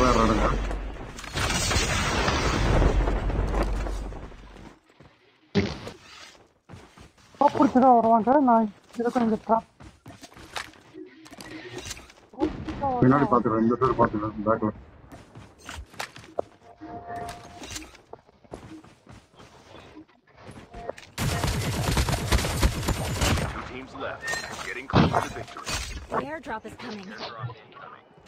வேறு இடங்க டாப் பிடிச்சதான் வருவாங்க நான் இருக்கேன் இங்கே ட்ராப் பின்னாடி பார்த்துக்கிறேன் இந்த சைடு பார்த்துக்கிறேன் பேக்கில் Two teams left. Getting close to victory. The airdrop is coming.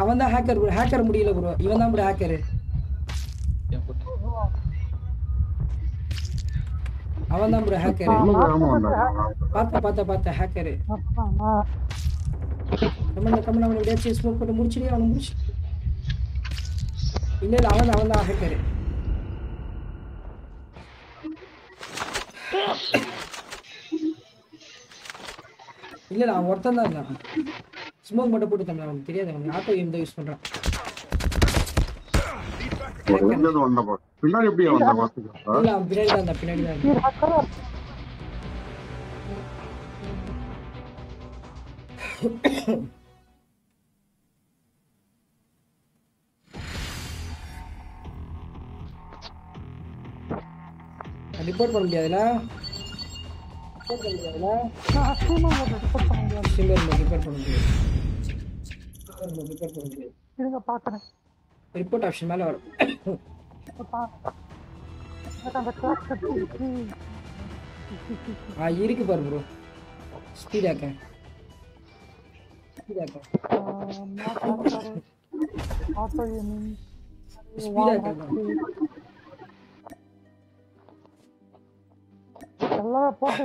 அவன் தான் ஹேக்கர் ப்ரோ ஹேக்கர் முடியல ப்ரோ இவன் தான் ப்ரோ ஹேக்கர் அவன் தான் ப்ரோ ஹேக்கர் ரொம்ப வேகமாக வந்தாங்க பார்த்த பார்த்த பார்த்த ஹேக்கர் கம்மன் கம்மன் அவனை எப்படியாச்சும் ஸ்மோக் போட்டு முடிச்சிடு அவனை முடிச்சு இல்ல இல்ல அவன் அவன் தான் ஹேக்கர் இல்ல இல்ல அவன் ஒருத்தன் தான் இருந்தான் ஸ்மோக் மட்டும் போட்டு தம்பி அவனுக்கு தெரியாது. அவனுக்கு ஆட்டோ எம் தான் யூஸ் பண்றான். பின்னாடி எப்படி வந்தான் இல்ல. அவன் பின்னாடி தான் பின்னாடி தான் ரிப்போர்ட் பண்ண முடியாதுல ரிப்போர்ட் பண்ண முடியாதுல நான் ஸ்ட்ரீமிங் ஒரு ரிப்போர்ட் பண்ண முடியாது சிங்கர் ரிப்போர்ட் பண்ண முடியாது ரிப்போர்ட் பண்ண முடியாது இருங்க பார்க்குறேன் ரிப்போர்ட் ஆப்ஷன் மேல வரும் எனக்கு அந்த கிளாஸ் கட்டி ஆ இருக்கு பாரு ப்ரோ ஸ்பீட் ஆக்க ஸ்பீட் ஆக்க ஆட்டோ எமிங் ஸ்பீட் ஆக்க எல்லாமே போட்டு